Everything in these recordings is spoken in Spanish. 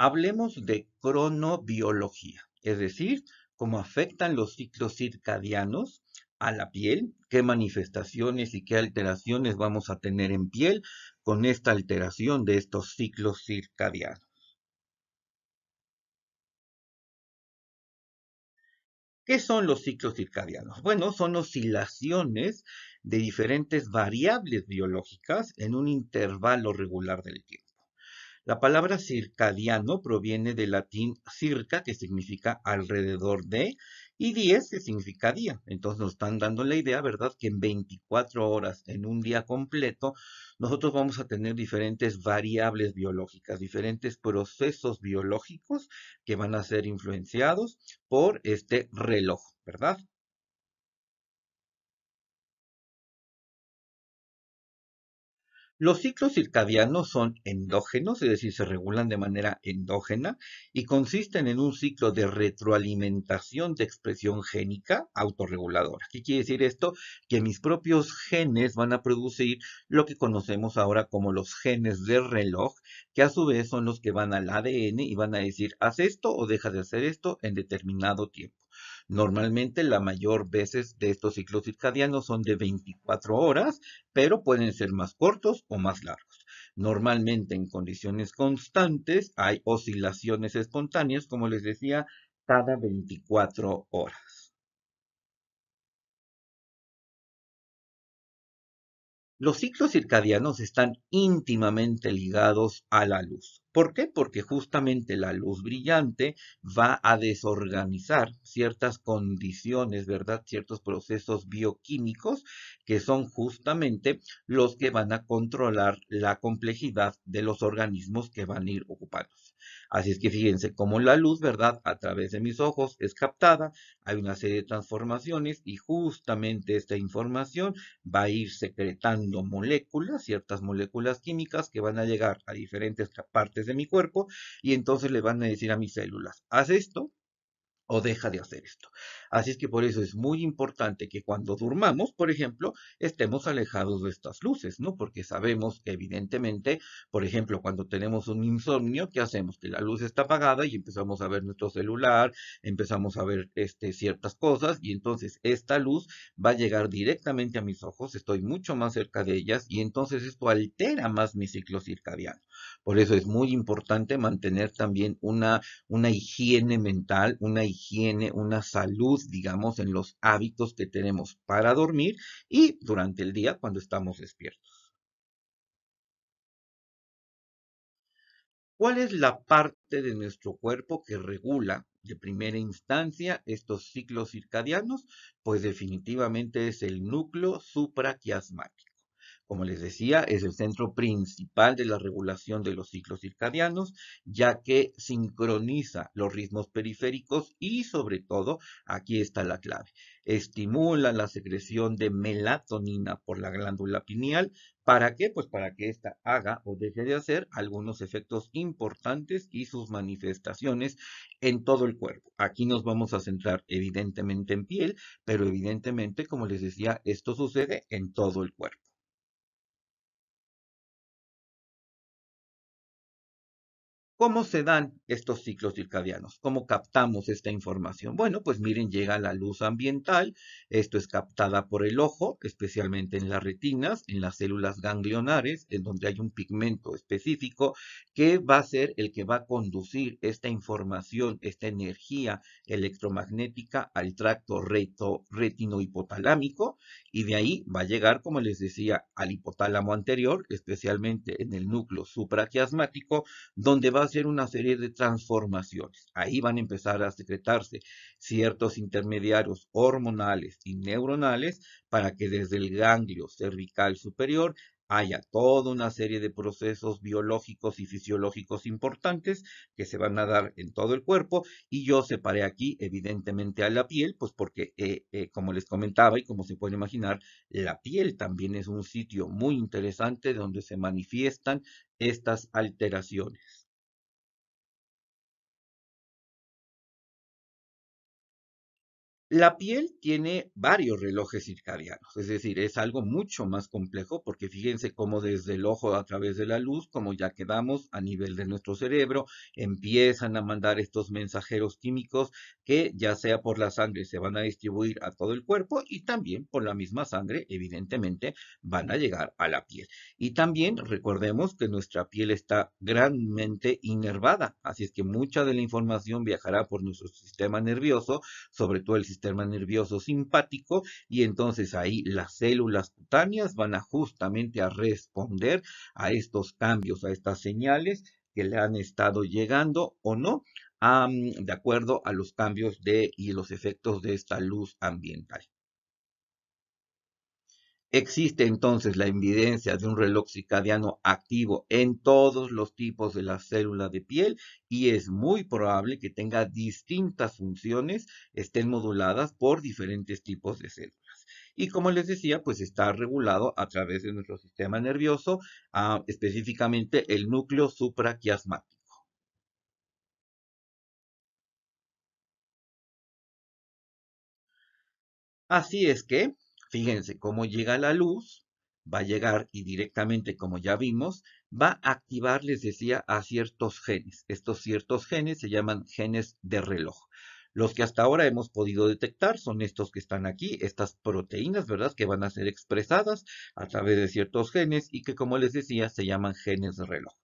Hablemos de cronobiología, es decir, cómo afectan los ciclos circadianos a la piel, qué manifestaciones y qué alteraciones vamos a tener en piel con esta alteración de estos ciclos circadianos. ¿Qué son los ciclos circadianos? Bueno, son oscilaciones de diferentes variables biológicas en un intervalo regular del tiempo. La palabra circadiano proviene del latín circa, que significa alrededor de, y 10, que significa día. Entonces nos están dando la idea, ¿verdad?, que en 24 horas, en un día completo, nosotros vamos a tener diferentes variables biológicas, diferentes procesos biológicos que van a ser influenciados por este reloj, ¿verdad? Los ciclos circadianos son endógenos, es decir, se regulan de manera endógena y consisten en un ciclo de retroalimentación de expresión génica autorreguladora. ¿Qué quiere decir esto? Que mis propios genes van a producir lo que conocemos ahora como los genes de reloj, que a su vez son los que van al ADN y van a decir, haz esto o deja de hacer esto en determinado tiempo. Normalmente la mayor veces de estos ciclos circadianos son de 24 horas, pero pueden ser más cortos o más largos. Normalmente en condiciones constantes hay oscilaciones espontáneas, como les decía, cada 24 horas. Los ciclos circadianos están íntimamente ligados a la luz. ¿Por qué? Porque justamente la luz brillante va a desorganizar ciertas condiciones, ¿verdad? Ciertos procesos bioquímicos que son justamente los que van a controlar la complejidad de los organismos que van a ir ocupándose. Así es que fíjense cómo la luz, ¿verdad? A través de mis ojos es captada, hay una serie de transformaciones y justamente esta información va a ir secretando moléculas, ciertas moléculas químicas que van a llegar a diferentes partes de mi cuerpo y entonces le van a decir a mis células, haz esto o deja de hacer esto. Así es que por eso es muy importante que cuando durmamos, por ejemplo, estemos alejados de estas luces, ¿no? Porque sabemos que evidentemente, por ejemplo, cuando tenemos un insomnio, ¿qué hacemos? Que la luz está apagada y empezamos a ver nuestro celular, empezamos a ver este, ciertas cosas y entonces esta luz va a llegar directamente a mis ojos, estoy mucho más cerca de ellas y entonces esto altera más mi ciclo circadiano. Por eso es muy importante mantener también una, una higiene mental, una higiene, una salud digamos, en los hábitos que tenemos para dormir y durante el día cuando estamos despiertos. ¿Cuál es la parte de nuestro cuerpo que regula de primera instancia estos ciclos circadianos? Pues definitivamente es el núcleo supraquiasmático. Como les decía, es el centro principal de la regulación de los ciclos circadianos, ya que sincroniza los ritmos periféricos y sobre todo, aquí está la clave, estimula la secreción de melatonina por la glándula pineal. ¿Para qué? Pues para que ésta haga o deje de hacer algunos efectos importantes y sus manifestaciones en todo el cuerpo. Aquí nos vamos a centrar evidentemente en piel, pero evidentemente, como les decía, esto sucede en todo el cuerpo. ¿Cómo se dan estos ciclos circadianos? ¿Cómo captamos esta información? Bueno, pues miren, llega la luz ambiental, esto es captada por el ojo, especialmente en las retinas, en las células ganglionares, en donde hay un pigmento específico que va a ser el que va a conducir esta información, esta energía electromagnética al tracto reto, retino hipotalámico y de ahí va a llegar, como les decía, al hipotálamo anterior, especialmente en el núcleo supraquiasmático, donde va a ser una serie de transformaciones. Ahí van a empezar a secretarse ciertos intermediarios hormonales y neuronales para que desde el ganglio cervical superior haya toda una serie de procesos biológicos y fisiológicos importantes que se van a dar en todo el cuerpo y yo separé aquí evidentemente a la piel, pues porque eh, eh, como les comentaba y como se puede imaginar, la piel también es un sitio muy interesante donde se manifiestan estas alteraciones. La piel tiene varios relojes circadianos, es decir, es algo mucho más complejo porque fíjense cómo desde el ojo a través de la luz, como ya quedamos a nivel de nuestro cerebro, empiezan a mandar estos mensajeros químicos que ya sea por la sangre se van a distribuir a todo el cuerpo y también por la misma sangre, evidentemente, van a llegar a la piel. Y también recordemos que nuestra piel está grandemente inervada, así es que mucha de la información viajará por nuestro sistema nervioso, sobre todo el sistema sistema nervioso simpático y entonces ahí las células cutáneas van a justamente a responder a estos cambios, a estas señales que le han estado llegando o no, de acuerdo a los cambios de y los efectos de esta luz ambiental. Existe entonces la evidencia de un reloj circadiano activo en todos los tipos de la célula de piel y es muy probable que tenga distintas funciones, estén moduladas por diferentes tipos de células. Y como les decía, pues está regulado a través de nuestro sistema nervioso, ah, específicamente el núcleo supraquiasmático. Así es que Fíjense cómo llega la luz, va a llegar y directamente, como ya vimos, va a activar, les decía, a ciertos genes. Estos ciertos genes se llaman genes de reloj. Los que hasta ahora hemos podido detectar son estos que están aquí, estas proteínas, ¿verdad? Que van a ser expresadas a través de ciertos genes y que, como les decía, se llaman genes de reloj.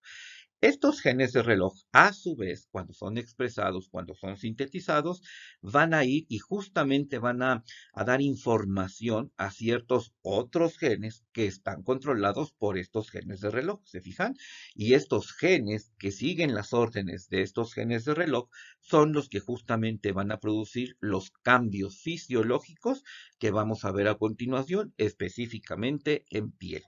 Estos genes de reloj, a su vez, cuando son expresados, cuando son sintetizados, van a ir y justamente van a, dar información a ciertos otros genes que están controlados por estos genes de reloj, ¿se fijan? Y estos genes que siguen las órdenes de estos genes de reloj son los que justamente van a producir los cambios fisiológicos que vamos a ver a continuación, específicamente en piel.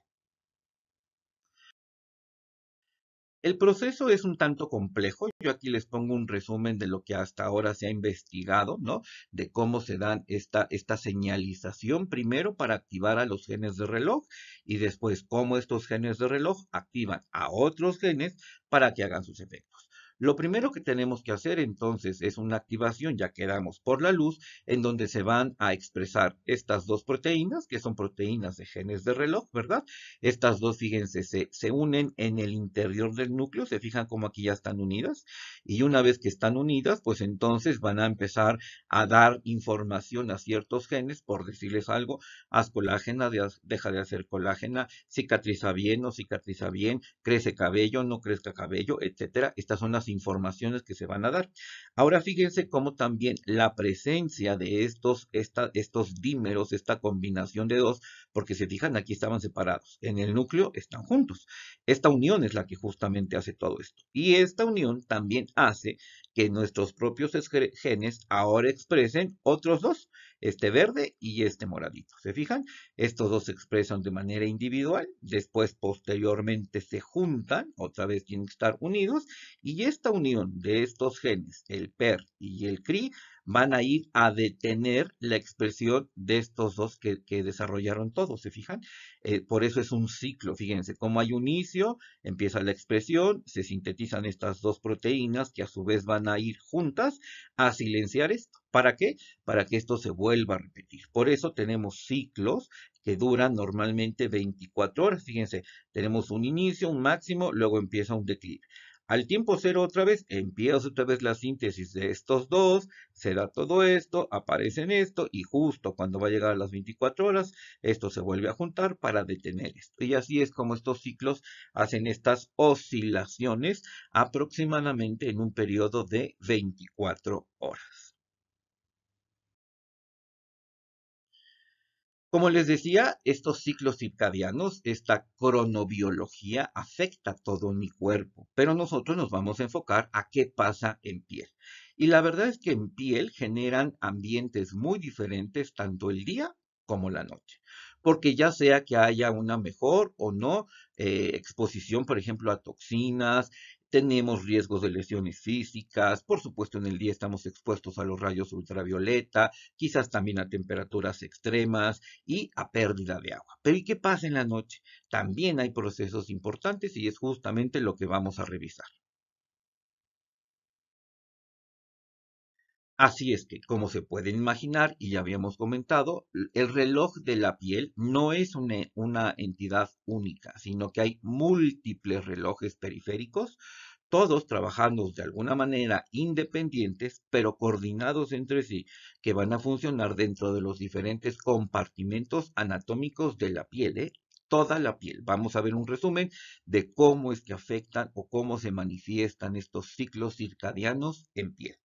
El proceso es un tanto complejo. Yo aquí les pongo un resumen de lo que hasta ahora se ha investigado, ¿no? De cómo se dan esta, esta señalización primero para activar a los genes de reloj y después cómo estos genes de reloj activan a otros genes para que hagan sus efectos. Lo primero que tenemos que hacer entonces es una activación, ya quedamos por la luz, en donde se van a expresar estas dos proteínas, que son proteínas de genes de reloj, ¿verdad? Estas dos, fíjense, se, se unen en el interior del núcleo, se fijan como aquí ya están unidas, y una vez que están unidas, pues entonces van a empezar a dar información a ciertos genes, por decirles algo, haz colágena, deja de hacer colágena, cicatriza bien, no cicatriza bien, crece cabello, no crezca cabello, etcétera. Estas son las informaciones que se van a dar. Ahora fíjense cómo también la presencia de estos, estos dímeros, esta combinación de dos, porque se fijan aquí estaban separados, en el núcleo están juntos. Esta unión es la que justamente hace todo esto. Y esta unión también hace que nuestros propios genes ahora expresen otros dos, este verde y este moradito. ¿Se fijan? Estos dos se expresan de manera individual, después posteriormente se juntan, otra vez tienen que estar unidos, y esta unión de estos genes, el PER y el CRI, van a ir a detener la expresión de estos dos que, desarrollaron todos, ¿se fijan? Eh, por eso es un ciclo, fíjense, como hay un inicio, empieza la expresión, se sintetizan estas dos proteínas que a su vez van a ir juntas a silenciar esto. ¿Para qué? Para que esto se vuelva a repetir. Por eso tenemos ciclos que duran normalmente 24 horas. Fíjense, tenemos un inicio, un máximo, luego empieza un declive. Al tiempo cero otra vez, empieza otra vez la síntesis de estos dos, se da todo esto, aparece en esto y justo cuando va a llegar a las 24 horas, esto se vuelve a juntar para detener esto. Y así es como estos ciclos hacen estas oscilaciones aproximadamente en un periodo de 24 horas. Como les decía, estos ciclos circadianos, esta cronobiología afecta todo mi cuerpo, pero nosotros nos vamos a enfocar a qué pasa en piel. Y la verdad es que en piel generan ambientes muy diferentes tanto el día como la noche porque ya sea que haya una mejor o no eh, exposición, por ejemplo, a toxinas, tenemos riesgos de lesiones físicas, por supuesto en el día estamos expuestos a los rayos ultravioleta, quizás también a temperaturas extremas y a pérdida de agua. Pero ¿y qué pasa en la noche? También hay procesos importantes y es justamente lo que vamos a revisar. Así es que, como se pueden imaginar, y ya habíamos comentado, el reloj de la piel no es una, entidad única, sino que hay múltiples relojes periféricos, todos trabajando de alguna manera independientes, pero coordinados entre sí, que van a funcionar dentro de los diferentes compartimentos anatómicos de la piel, ¿eh? toda la piel. Vamos a ver un resumen de cómo es que afectan o cómo se manifiestan estos ciclos circadianos en piel.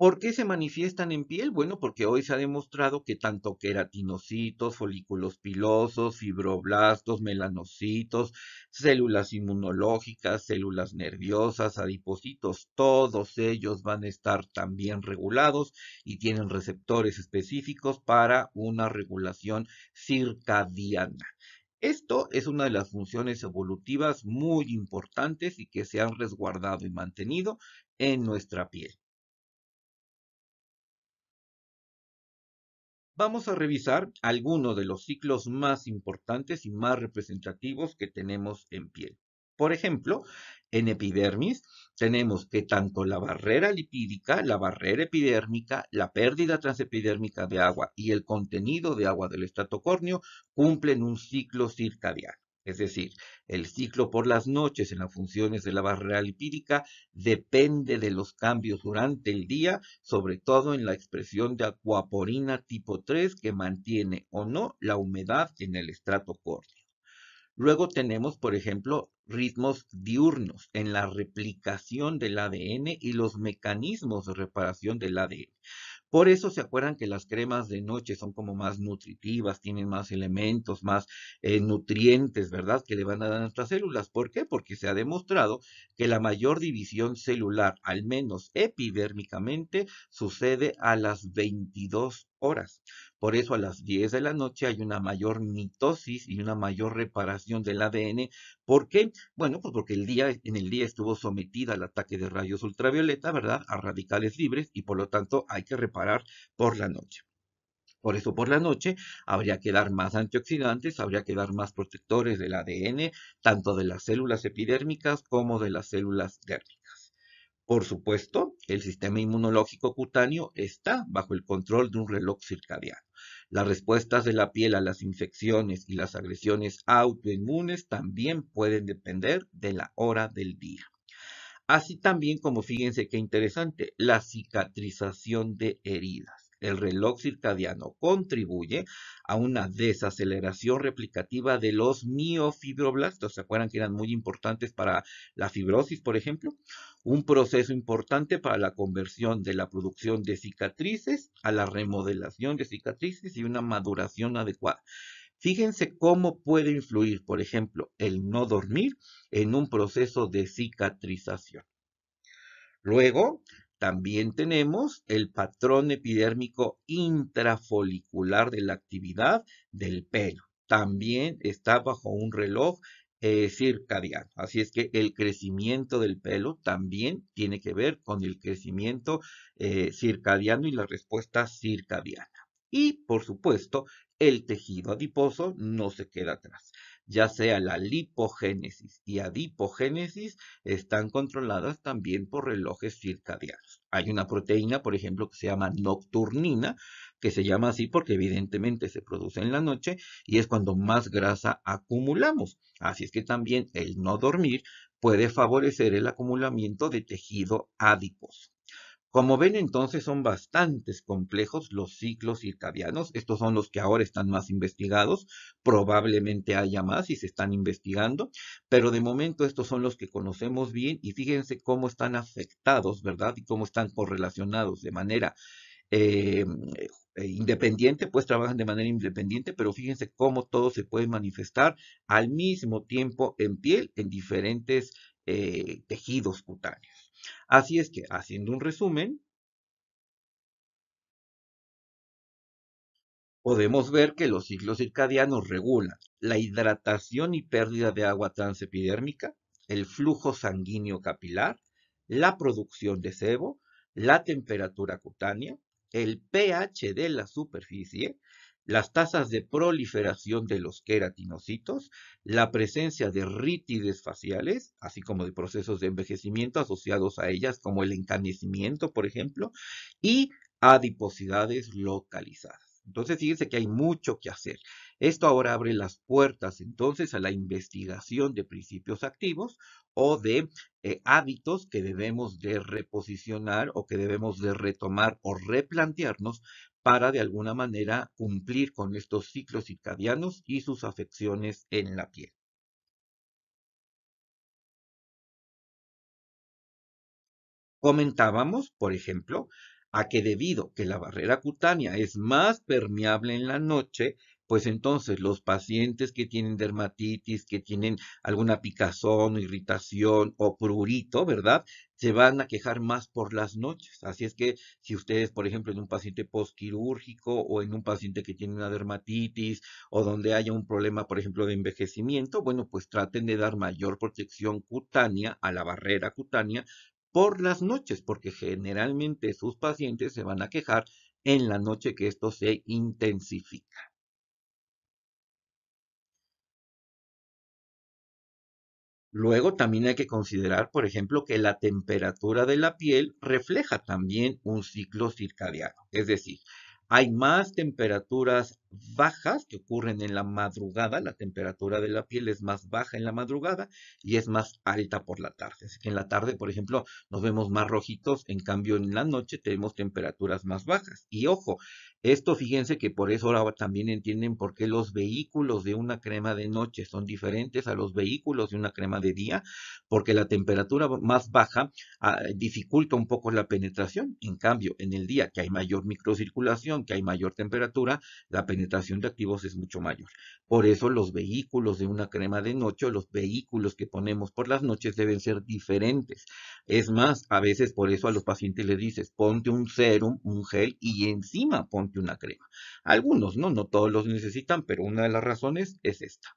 ¿Por qué se manifiestan en piel? Bueno, porque hoy se ha demostrado que tanto queratinocitos, folículos pilosos, fibroblastos, melanocitos, células inmunológicas, células nerviosas, adipocitos, todos ellos van a estar también regulados y tienen receptores específicos para una regulación circadiana. Esto es una de las funciones evolutivas muy importantes y que se han resguardado y mantenido en nuestra piel. Vamos a revisar algunos de los ciclos más importantes y más representativos que tenemos en piel. Por ejemplo, en epidermis tenemos que tanto la barrera lipídica, la barrera epidérmica, la pérdida transepidérmica de agua y el contenido de agua del estatocórneo cumplen un ciclo circadiano. Es decir, el ciclo por las noches en las funciones de la barrera lipídica depende de los cambios durante el día, sobre todo en la expresión de acuaporina tipo 3 que mantiene o no la humedad en el estrato córneo. Luego tenemos, por ejemplo, ritmos diurnos en la replicación del ADN y los mecanismos de reparación del ADN. Por eso se acuerdan que las cremas de noche son como más nutritivas, tienen más elementos, más eh, nutrientes, ¿verdad? Que le van a dar a nuestras células. ¿Por qué? Porque se ha demostrado que la mayor división celular, al menos epidérmicamente, sucede a las 22 horas. Por eso a las 10 de la noche hay una mayor mitosis y una mayor reparación del ADN. ¿Por qué? Bueno, pues porque el día, en el día estuvo sometida al ataque de rayos ultravioleta, ¿verdad? A radicales libres y por lo tanto hay que reparar por la noche. Por eso por la noche habría que dar más antioxidantes, habría que dar más protectores del ADN, tanto de las células epidérmicas como de las células dérmicas. Por supuesto, el sistema inmunológico cutáneo está bajo el control de un reloj circadiano. Las respuestas de la piel a las infecciones y las agresiones autoinmunes también pueden depender de la hora del día. Así también como fíjense qué interesante, la cicatrización de heridas el reloj circadiano contribuye a una desaceleración replicativa de los miofibroblastos. ¿Se acuerdan que eran muy importantes para la fibrosis, por ejemplo? Un proceso importante para la conversión de la producción de cicatrices a la remodelación de cicatrices y una maduración adecuada. Fíjense cómo puede influir, por ejemplo, el no dormir en un proceso de cicatrización. Luego, también tenemos el patrón epidérmico intrafolicular de la actividad del pelo. También está bajo un reloj eh, circadiano. Así es que el crecimiento del pelo también tiene que ver con el crecimiento eh, circadiano y la respuesta circadiana. Y, por supuesto, el tejido adiposo no se queda atrás ya sea la lipogénesis y adipogénesis, están controladas también por relojes circadianos. Hay una proteína, por ejemplo, que se llama nocturnina, que se llama así porque evidentemente se produce en la noche y es cuando más grasa acumulamos. Así es que también el no dormir puede favorecer el acumulamiento de tejido adiposo. Como ven, entonces son bastantes complejos los ciclos circadianos. Estos son los que ahora están más investigados. Probablemente haya más y se están investigando, pero de momento estos son los que conocemos bien y fíjense cómo están afectados, ¿verdad? Y cómo están correlacionados de manera eh, eh, independiente, pues trabajan de manera independiente, pero fíjense cómo todo se puede manifestar al mismo tiempo en piel en diferentes eh, tejidos cutáneos. Así es que, haciendo un resumen, podemos ver que los ciclos circadianos regulan la hidratación y pérdida de agua transepidérmica, el flujo sanguíneo capilar, la producción de sebo, la temperatura cutánea, el pH de la superficie, las tasas de proliferación de los queratinocitos, la presencia de rítides faciales, así como de procesos de envejecimiento asociados a ellas, como el encanecimiento, por ejemplo, y adiposidades localizadas. Entonces, fíjense que hay mucho que hacer. Esto ahora abre las puertas entonces a la investigación de principios activos o de eh, hábitos que debemos de reposicionar o que debemos de retomar o replantearnos para de alguna manera cumplir con estos ciclos circadianos y sus afecciones en la piel. Comentábamos, por ejemplo, a que debido que la barrera cutánea es más permeable en la noche, pues entonces los pacientes que tienen dermatitis, que tienen alguna picazón, irritación o prurito, ¿verdad? Se van a quejar más por las noches. Así es que si ustedes, por ejemplo, en un paciente postquirúrgico o en un paciente que tiene una dermatitis o donde haya un problema, por ejemplo, de envejecimiento, bueno, pues traten de dar mayor protección cutánea a la barrera cutánea por las noches, porque generalmente sus pacientes se van a quejar en la noche que esto se intensifica. Luego también hay que considerar, por ejemplo, que la temperatura de la piel refleja también un ciclo circadiano. Es decir, hay más temperaturas bajas que ocurren en la madrugada, la temperatura de la piel es más baja en la madrugada y es más alta por la tarde. Así que en la tarde, por ejemplo, nos vemos más rojitos, en cambio en la noche tenemos temperaturas más bajas. Y ojo, esto fíjense que por eso ahora también entienden por qué los vehículos de una crema de noche son diferentes a los vehículos de una crema de día, porque la temperatura más baja ah, dificulta un poco la penetración. En cambio, en el día que hay mayor microcirculación, que hay mayor temperatura, la penetración penetración de activos es mucho mayor. Por eso los vehículos de una crema de noche, los vehículos que ponemos por las noches deben ser diferentes. Es más, a veces por eso a los pacientes les dices, ponte un serum, un gel y encima ponte una crema. Algunos, ¿no? No todos los necesitan, pero una de las razones es esta.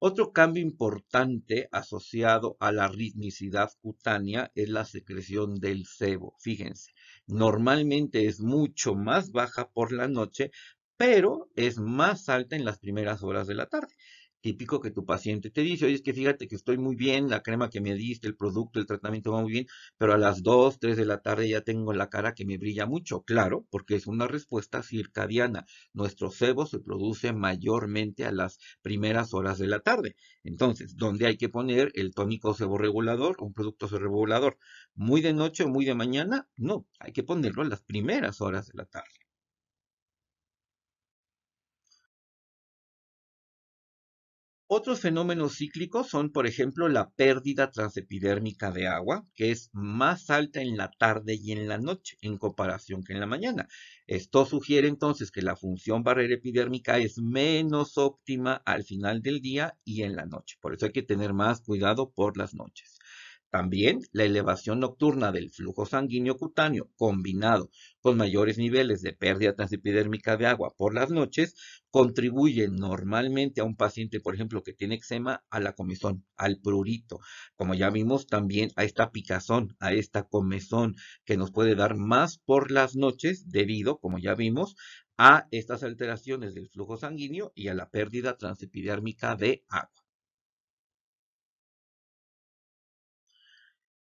Otro cambio importante asociado a la ritmicidad cutánea es la secreción del sebo. Fíjense, normalmente es mucho más baja por la noche, pero es más alta en las primeras horas de la tarde típico que tu paciente te dice, oye, es que fíjate que estoy muy bien, la crema que me diste, el producto, el tratamiento va muy bien, pero a las 2, 3 de la tarde ya tengo la cara que me brilla mucho. Claro, porque es una respuesta circadiana. Nuestro sebo se produce mayormente a las primeras horas de la tarde. Entonces, ¿dónde hay que poner el tónico seborregulador, un producto seborregulador? ¿Muy de noche o muy de mañana? No, hay que ponerlo a las primeras horas de la tarde. Otros fenómenos cíclicos son, por ejemplo, la pérdida transepidérmica de agua, que es más alta en la tarde y en la noche en comparación que en la mañana. Esto sugiere entonces que la función barrera epidérmica es menos óptima al final del día y en la noche. Por eso hay que tener más cuidado por las noches. También la elevación nocturna del flujo sanguíneo cutáneo combinado con mayores niveles de pérdida transepidérmica de agua por las noches contribuye normalmente a un paciente, por ejemplo, que tiene eczema, a la comezón, al prurito. Como ya vimos, también a esta picazón, a esta comezón que nos puede dar más por las noches debido, como ya vimos, a estas alteraciones del flujo sanguíneo y a la pérdida transepidérmica de agua.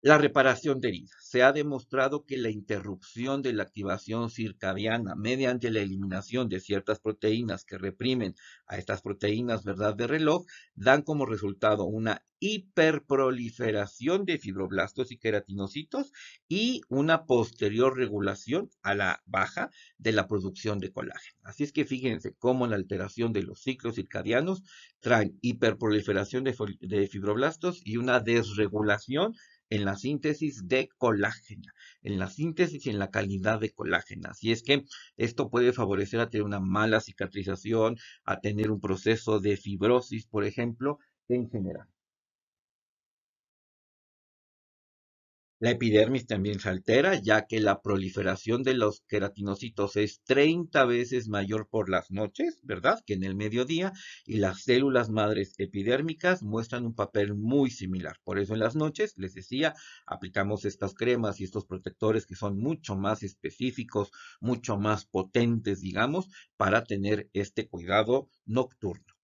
La reparación de heridas. Se ha demostrado que la interrupción de la activación circadiana mediante la eliminación de ciertas proteínas que reprimen a estas proteínas, ¿verdad?, de reloj, dan como resultado una hiperproliferación de fibroblastos y queratinocitos y una posterior regulación a la baja de la producción de colágeno. Así es que fíjense cómo la alteración de los ciclos circadianos traen hiperproliferación de fibroblastos y una desregulación en la síntesis de colágeno, en la síntesis y en la calidad de colágeno. Así es que esto puede favorecer a tener una mala cicatrización, a tener un proceso de fibrosis, por ejemplo, en general. La epidermis también se altera, ya que la proliferación de los queratinocitos es 30 veces mayor por las noches, ¿verdad? Que en el mediodía, y las células madres epidérmicas muestran un papel muy similar. Por eso en las noches, les decía, aplicamos estas cremas y estos protectores que son mucho más específicos, mucho más potentes, digamos, para tener este cuidado nocturno.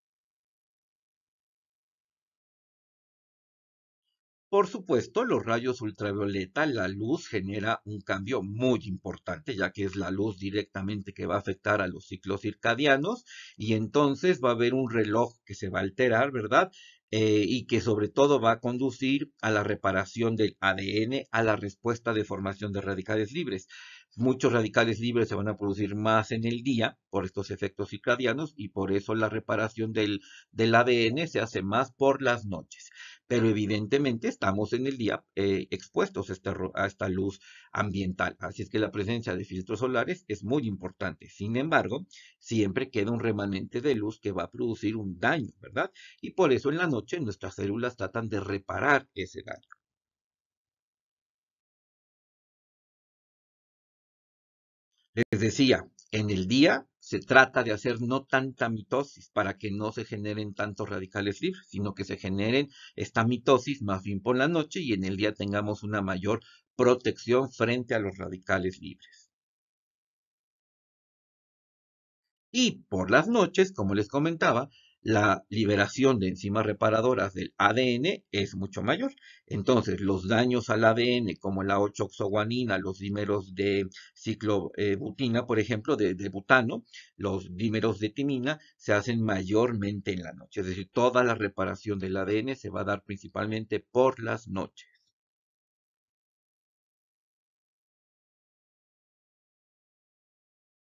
Por supuesto, los rayos ultravioleta, la luz genera un cambio muy importante, ya que es la luz directamente que va a afectar a los ciclos circadianos y entonces va a haber un reloj que se va a alterar, ¿verdad? Eh, y que sobre todo va a conducir a la reparación del ADN, a la respuesta de formación de radicales libres. Muchos radicales libres se van a producir más en el día por estos efectos circadianos y por eso la reparación del, del ADN se hace más por las noches pero evidentemente estamos en el día eh, expuestos a esta, a esta, luz ambiental. Así es que la presencia de filtros solares es muy importante. Sin embargo, siempre queda un remanente de luz que va a producir un daño, ¿verdad? Y por eso en la noche nuestras células tratan de reparar ese daño. Les decía, en el día se trata de hacer no tanta mitosis para que no se generen tantos radicales libres, sino que se generen esta mitosis más bien por la noche y en el día tengamos una mayor protección frente a los radicales libres. Y por las noches, como les comentaba, la liberación de enzimas reparadoras del ADN es mucho mayor. Entonces, los daños al ADN, como la 8-oxoguanina, los dímeros de ciclobutina, por ejemplo, de, de, butano, los dímeros de timina, se hacen mayormente en la noche. Es decir, toda la reparación del ADN se va a dar principalmente por las noches.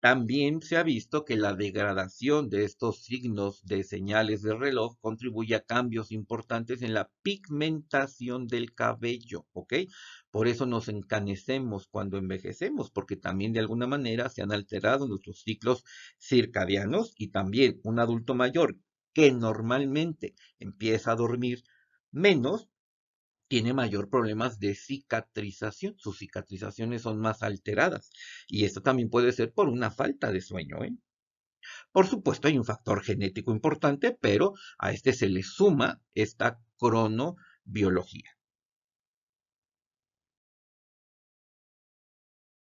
También se ha visto que la degradación de estos signos de señales de reloj contribuye a cambios importantes en la pigmentación del cabello, ¿ok? Por eso nos encanecemos cuando envejecemos, porque también de alguna manera se han alterado nuestros ciclos circadianos y también un adulto mayor que normalmente empieza a dormir menos, tiene mayor problemas de cicatrización. Sus cicatrizaciones son más alteradas. Y esto también puede ser por una falta de sueño. ¿eh? Por supuesto, hay un factor genético importante, pero a este se le suma esta cronobiología.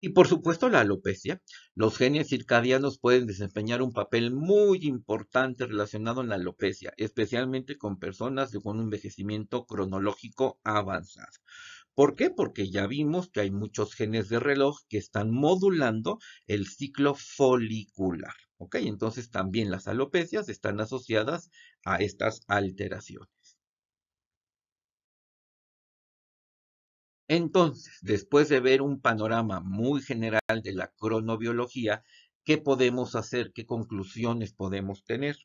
Y por supuesto la alopecia. Los genes circadianos pueden desempeñar un papel muy importante relacionado en la alopecia, especialmente con personas con un envejecimiento cronológico avanzado. ¿Por qué? Porque ya vimos que hay muchos genes de reloj que están modulando el ciclo folicular. ¿Ok? Entonces también las alopecias están asociadas a estas alteraciones. Entonces, después de ver un panorama muy general de la cronobiología, ¿qué podemos hacer? ¿Qué conclusiones podemos tener?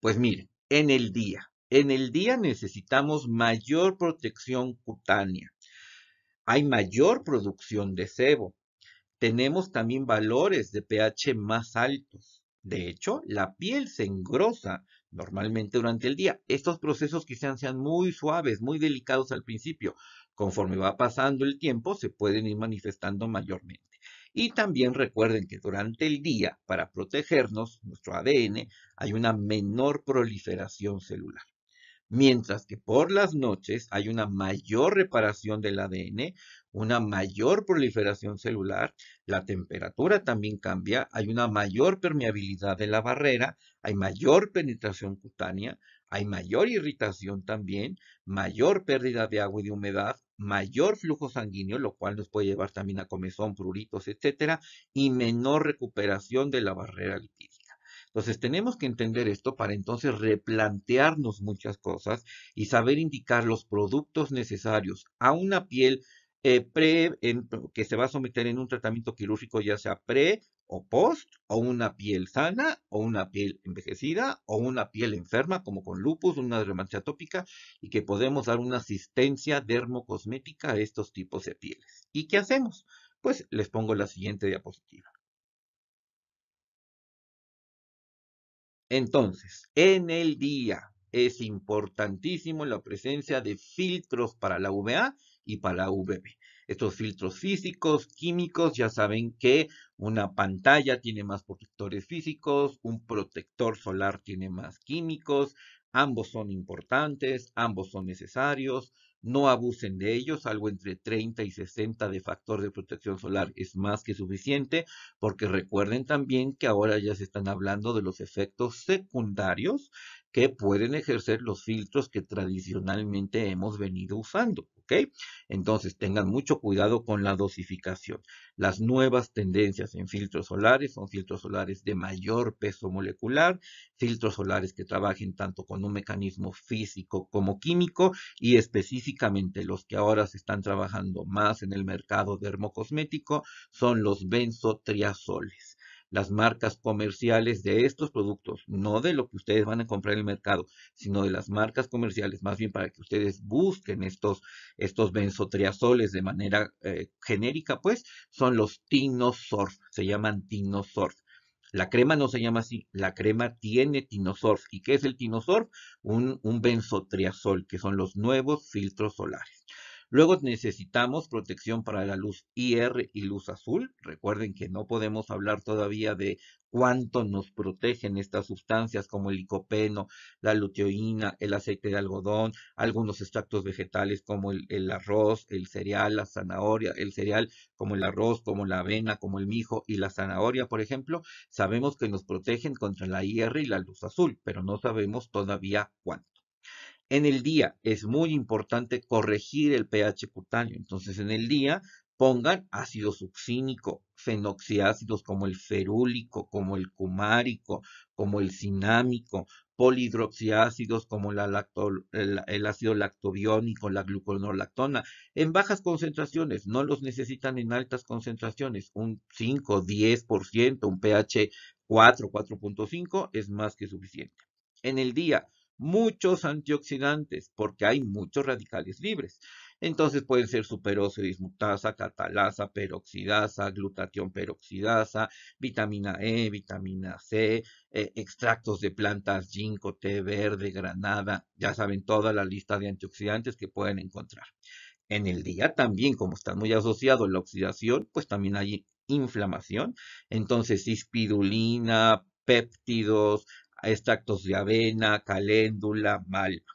Pues miren, en el día, en el día necesitamos mayor protección cutánea. Hay mayor producción de sebo. Tenemos también valores de pH más altos. De hecho, la piel se engrosa normalmente durante el día. Estos procesos quizás sean muy suaves, muy delicados al principio. Conforme va pasando el tiempo, se pueden ir manifestando mayormente. Y también recuerden que durante el día, para protegernos, nuestro ADN, hay una menor proliferación celular mientras que por las noches hay una mayor reparación del ADN, una mayor proliferación celular, la temperatura también cambia, hay una mayor permeabilidad de la barrera, hay mayor penetración cutánea, hay mayor irritación también, mayor pérdida de agua y de humedad, mayor flujo sanguíneo, lo cual nos puede llevar también a comezón, pruritos, etcétera, y menor recuperación de la barrera lipídica. Entonces tenemos que entender esto para entonces replantearnos muchas cosas y saber indicar los productos necesarios a una piel eh, que se va a someter en un tratamiento quirúrgico, ya sea pre o post, o una piel sana, o una piel envejecida, o una piel enferma, como con lupus, una dermatitis atópica, y que podemos dar una asistencia dermocosmética a estos tipos de pieles. ¿Y qué hacemos? Pues les pongo la siguiente diapositiva. Entonces, en el día, es importantísimo la presencia de filtros para la UVA y para UVB. Estos filtros físicos, químicos, ya saben que una pantalla tiene más protectores físicos, un protector solar tiene más químicos, ambos son importantes, ambos son necesarios, no abusen de ellos, algo entre 30 y 60 de factor de protección solar es más que suficiente, porque recuerden también que ahora ya se están hablando de los efectos secundarios que pueden ejercer los filtros que tradicionalmente hemos venido usando. Entonces tengan mucho cuidado con la dosificación. Las nuevas tendencias en filtros solares son filtros solares de mayor peso molecular, filtros solares que trabajen tanto con un mecanismo físico como químico y específicamente los que ahora se están trabajando más en el mercado dermocosmético son los benzotriazoles las marcas comerciales de estos productos, no de lo que ustedes van a comprar en el mercado, sino de las marcas comerciales, más bien para que ustedes busquen estos, estos benzotriazoles de manera eh, genérica, pues son los Tinosorf, se llaman Tinosorf. La crema no se llama así, la crema tiene tinosorf. ¿Y qué es el tinosorf? Un, un benzotriazol, que son los nuevos filtros solares. Luego necesitamos protección para la luz IR y luz azul. Recuerden que no podemos hablar todavía de cuánto nos protegen estas sustancias como el licopeno, la luteína, el aceite de algodón, algunos extractos vegetales como el, el, arroz, el cereal, la zanahoria, el cereal como el arroz, como la avena, como el mijo y la zanahoria, por ejemplo, sabemos que nos protegen contra la IR y la luz azul, pero no sabemos todavía cuánto. En el día es muy importante corregir el pH cutáneo. Entonces, en el día pongan ácido succínico, fenoxiácidos como el ferúlico, como el cumárico, como el cinámico, polihidroxiácidos como el, ácido lactobiónico, la gluconolactona, en bajas concentraciones, no los necesitan en altas concentraciones, un 5, 10%, un pH 4, 4.5 es más que suficiente. En el día, muchos antioxidantes porque hay muchos radicales libres. Entonces pueden ser superóxido dismutasa, catalasa, peroxidasa, glutatión peroxidasa, vitamina E, vitamina C, eh, extractos de plantas ginkgo, té verde, granada, ya saben toda la lista de antioxidantes que pueden encontrar. En el día también, como está muy asociado a la oxidación, pues también hay inflamación. Entonces, ispidulina, péptidos, extractos de avena, caléndula, malva.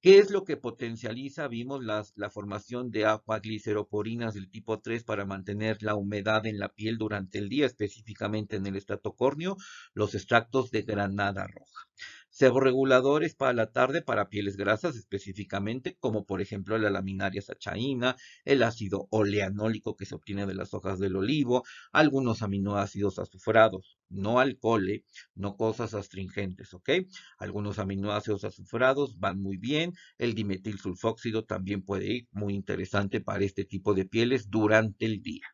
¿Qué es lo que potencializa? Vimos la formación de gliceroporinas del tipo 3 para mantener la humedad en la piel durante el día, específicamente en el estratocornio, los extractos de granada roja. Seborreguladores para la tarde para pieles grasas específicamente, como por ejemplo la laminaria sachaína, el ácido oleanólico que se obtiene de las hojas del olivo, algunos aminoácidos azufrados, no alcohol, ¿eh? no cosas astringentes, ¿ok? Algunos aminoácidos azufrados van muy bien, el dimetilsulfóxido también puede ir muy interesante para este tipo de pieles durante el día.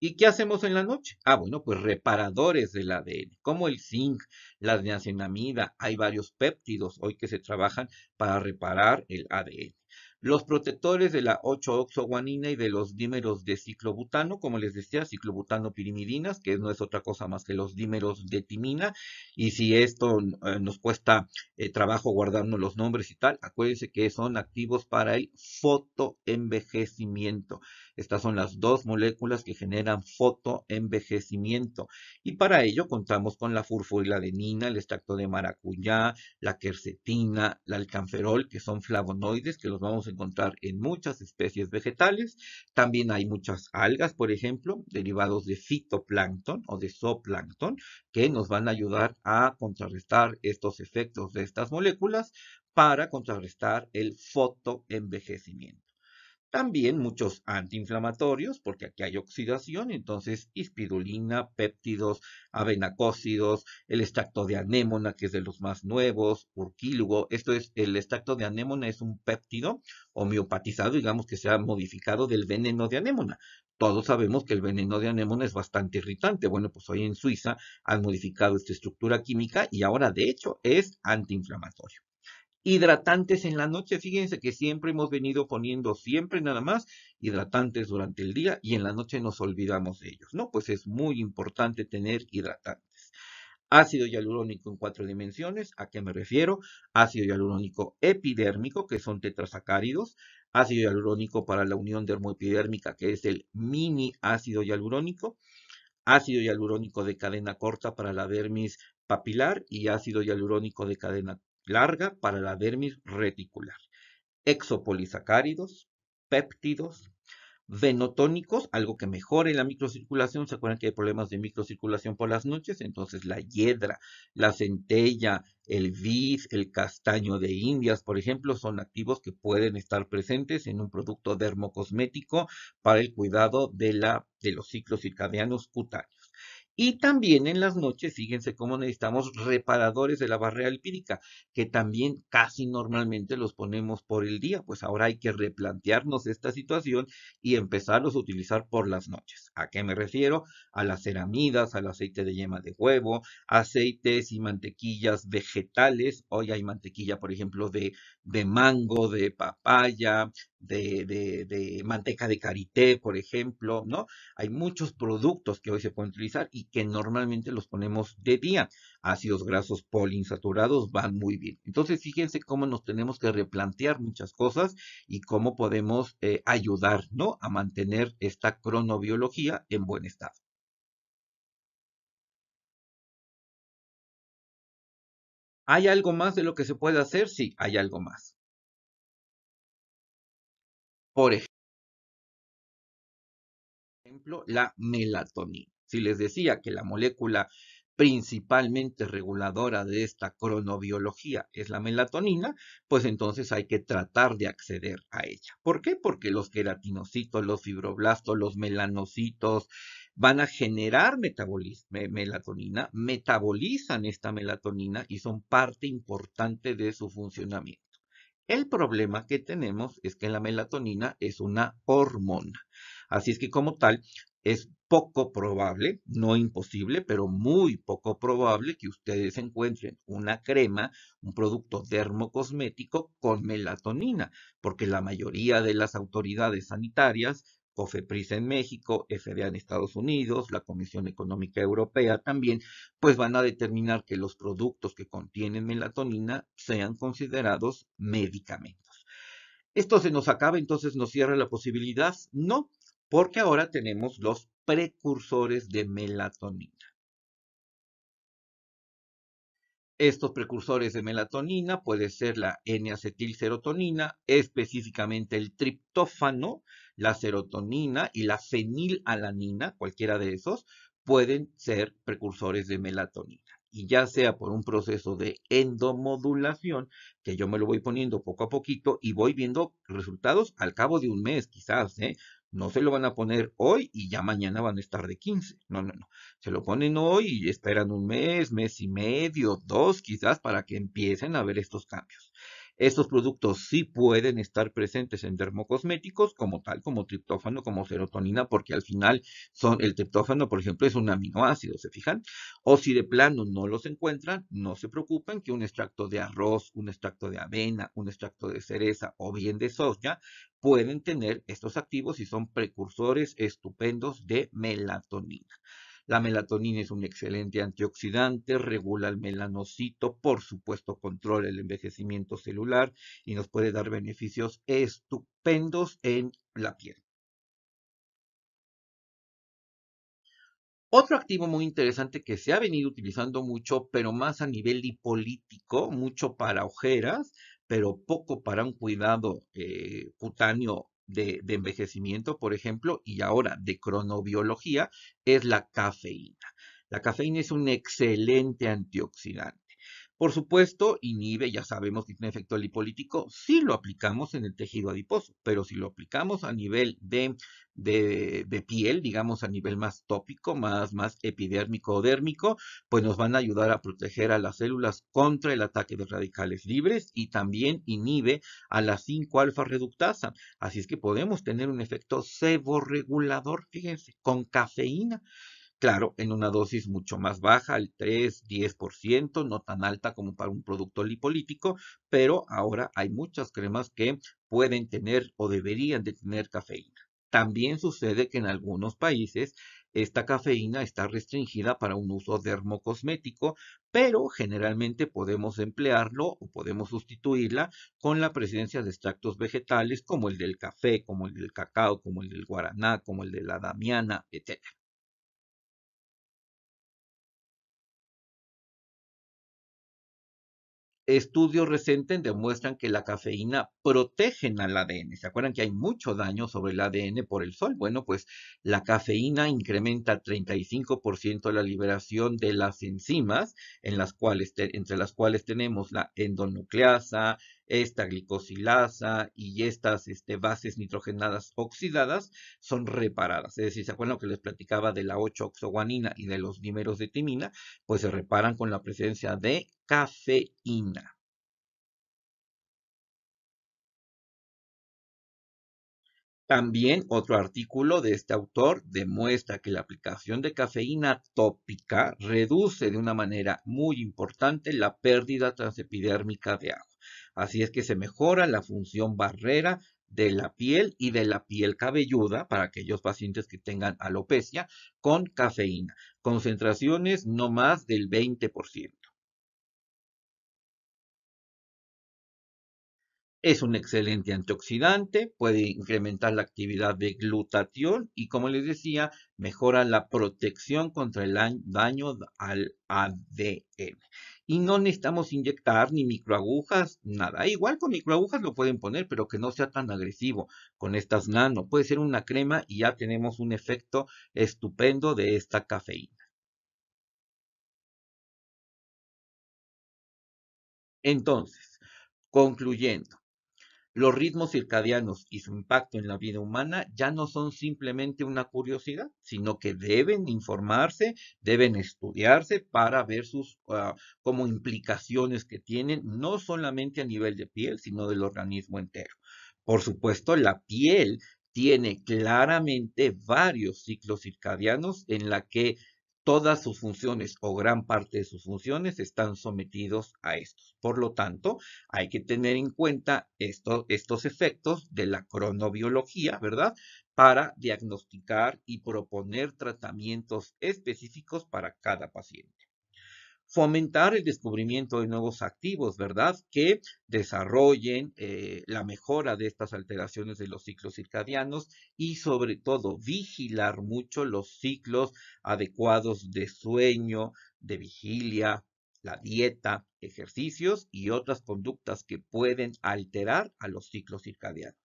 ¿Y qué hacemos en la noche? Ah, bueno, pues reparadores del ADN, como el zinc, la niacinamida, hay varios péptidos hoy que se trabajan para reparar el ADN los protectores de la 8-oxoguanina y de los dímeros de ciclobutano, como les decía, ciclobutano pirimidinas, que no es otra cosa más que los dímeros de timina. Y si esto eh, nos cuesta eh, trabajo guardarnos los nombres y tal, acuérdense que son activos para el fotoenvejecimiento. Estas son las dos moléculas que generan fotoenvejecimiento. Y para ello contamos con la furfuriladenina, el extracto de maracuyá, la quercetina, la alcanferol, que son flavonoides que los vamos encontrar en muchas especies vegetales. También hay muchas algas, por ejemplo, derivados de fitoplancton o de zooplancton, que nos van a ayudar a contrarrestar estos efectos de estas moléculas para contrarrestar el fotoenvejecimiento. También muchos antiinflamatorios, porque aquí hay oxidación, entonces ispidulina, péptidos, avenacócidos, el extracto de anémona, que es de los más nuevos, urquílugo. Esto es, el extracto de anémona es un péptido homeopatizado, digamos que se ha modificado del veneno de anémona. Todos sabemos que el veneno de anémona es bastante irritante. Bueno, pues hoy en Suiza han modificado esta estructura química y ahora de hecho es antiinflamatorio. Hidratantes en la noche, fíjense que siempre hemos venido poniendo siempre nada más hidratantes durante el día y en la noche nos olvidamos de ellos, ¿no? Pues es muy importante tener hidratantes. Ácido hialurónico en cuatro dimensiones, ¿a qué me refiero? Ácido hialurónico epidérmico, que son tetrasacáridos, ácido hialurónico para la unión dermoepidérmica, que es el mini ácido hialurónico, ácido hialurónico de cadena corta para la dermis papilar y ácido hialurónico de cadena larga para la dermis reticular. Exopolisacáridos, péptidos, venotónicos, algo que mejore la microcirculación. ¿Se acuerdan que hay problemas de microcirculación por las noches? Entonces la hiedra, la centella, el vid, el castaño de indias, por ejemplo, son activos que pueden estar presentes en un producto dermocosmético para el cuidado de, la, de los ciclos circadianos cutáneos. Y también en las noches, fíjense cómo necesitamos reparadores de la barrera lipídica, que también casi normalmente los ponemos por el día, pues ahora hay que replantearnos esta situación y empezarlos a utilizar por las noches. ¿A qué me refiero? A las ceramidas, al aceite de yema de huevo, aceites y mantequillas vegetales. Hoy hay mantequilla, por ejemplo, de, de mango, de papaya, de, manteca de karité, por ejemplo, ¿no? Hay muchos productos que hoy se pueden utilizar y que normalmente los ponemos de día. Ácidos grasos poliinsaturados van muy bien. Entonces, fíjense cómo nos tenemos que replantear muchas cosas y cómo podemos eh, ayudar, ¿no? A mantener esta cronobiología en buen estado. ¿Hay algo más de lo que se puede hacer? Sí, hay algo más. Por ejemplo, la melatonina. Si les decía que la molécula principalmente reguladora de esta cronobiología es la melatonina, pues entonces hay que tratar de acceder a ella. ¿Por qué? Porque los queratinocitos, los fibroblastos, los melanocitos van a generar melatonina, metabolizan esta melatonina y son parte importante de su funcionamiento. El problema que tenemos es que la melatonina es una hormona. Así es que como tal, es poco probable, no imposible, pero muy poco probable que ustedes encuentren una crema, un producto dermocosmético con melatonina, porque la mayoría de las autoridades sanitarias COFEPRIS en México, FDA en Estados Unidos, la Comisión Económica Europea también, pues van a determinar que los productos que contienen melatonina sean considerados medicamentos. ¿Esto se nos acaba, entonces nos cierra la posibilidad? No, porque ahora tenemos los precursores de melatonina. Estos precursores de melatonina puede ser la N-acetilserotonina, específicamente el triptófano, la serotonina y la fenilalanina, cualquiera de esos, pueden ser precursores de melatonina. Y ya sea por un proceso de endomodulación, que yo me lo voy poniendo poco a poquito y voy viendo resultados al cabo de un mes, quizás, ¿eh? No se lo van a poner hoy y ya mañana van a estar de 15. No, no, no. Se lo ponen hoy y esperan un mes, mes y medio, dos quizás para que empiecen a ver estos cambios. Estos productos sí pueden estar presentes en dermocosméticos como tal, como triptófano, como serotonina, porque al final son el triptófano, por ejemplo, es un aminoácido, ¿se fijan? O si de plano no los encuentran, no se preocupen que un extracto de arroz, un extracto de avena, un extracto de cereza o bien de soya pueden tener estos activos y son precursores estupendos de melatonina. La melatonina es un excelente antioxidante, regula el melanocito, por supuesto controla el envejecimiento celular y nos puede dar beneficios estupendos en la piel. Otro activo muy interesante que se ha venido utilizando mucho, pero más a nivel hipolítico, mucho para ojeras, pero poco para un cuidado eh, cutáneo de, envejecimiento, por ejemplo, y ahora de cronobiología, es la cafeína. La cafeína es un excelente antioxidante. Por supuesto, inhibe, ya sabemos que tiene efecto lipolítico si lo aplicamos en el tejido adiposo, pero si lo aplicamos a nivel de, de, piel, digamos a nivel más tópico, más, más epidérmico o dérmico, pues nos van a ayudar a proteger a las células contra el ataque de radicales libres y también inhibe a la 5-alfa reductasa. Así es que podemos tener un efecto seborregulador, fíjense, con cafeína. Claro, en una dosis mucho más baja, el 3-10%, no tan alta como para un producto lipolítico, pero ahora hay muchas cremas que pueden tener o deberían de tener cafeína. También sucede que en algunos países esta cafeína está restringida para un uso dermocosmético, pero generalmente podemos emplearlo o podemos sustituirla con la presencia de extractos vegetales como el del café, como el del cacao, como el del guaraná, como el de la damiana, etc. Estudios recientes demuestran que la cafeína protege al ADN. ¿Se acuerdan que hay mucho daño sobre el ADN por el sol? Bueno, pues la cafeína incrementa 35% la liberación de las enzimas, entre las cuales tenemos la endonucleasa, esta glicosilasa y estas este, bases nitrogenadas oxidadas son reparadas. Es decir, ¿se acuerdan que les platicaba de la 8-oxoguanina y de los dímeros de timina? Pues se reparan con la presencia de cafeína. También otro artículo de este autor demuestra que la aplicación de cafeína tópica reduce de una manera muy importante la pérdida transepidérmica de agua. Así es que se mejora la función barrera de la piel y de la piel cabelluda para aquellos pacientes que tengan alopecia con cafeína. Concentraciones no más del 20%. Es un excelente antioxidante, puede incrementar la actividad de glutatión y, como les decía, mejora la protección contra el daño al ADN. Y no necesitamos inyectar ni microagujas, nada. Igual con microagujas lo pueden poner, pero que no sea tan agresivo con estas nano. Puede ser una crema y ya tenemos un efecto estupendo de esta cafeína. Entonces, concluyendo, los ritmos circadianos y su impacto en la vida humana ya no son simplemente una curiosidad, sino que deben informarse, deben estudiarse para ver sus ah, como implicaciones que tienen, no solamente a nivel de piel, sino del organismo entero. Por supuesto, la piel tiene claramente varios ciclos circadianos en la que todas sus funciones o gran parte de sus funciones están sometidos a estos. Por lo tanto, hay que tener en cuenta estos efectos de la cronobiología, ¿verdad? Para diagnosticar y proponer tratamientos específicos para cada paciente fomentar el descubrimiento de nuevos activos, ¿verdad? Que desarrollen eh, la mejora de estas alteraciones de los ciclos circadianos y sobre todo vigilar mucho los ciclos adecuados de sueño, de vigilia, la dieta, ejercicios y otras conductas que pueden alterar a los ciclos circadianos.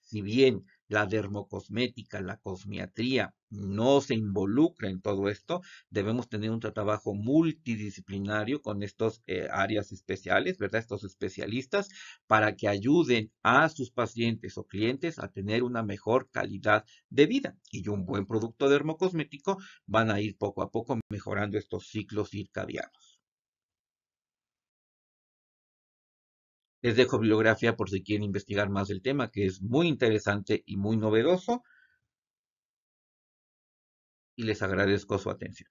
Si bien la dermocosmética, la cosmiatría no se involucra en todo esto, debemos tener un trabajo multidisciplinario con estas eh, áreas especiales, ¿verdad? Estos especialistas para que ayuden a sus pacientes o clientes a tener una mejor calidad de vida y un buen producto dermocosmético van a ir poco a poco mejorando estos ciclos circadianos. Les dejo bibliografía por si quieren investigar más del tema, que es muy interesante y muy novedoso. Y les agradezco su atención.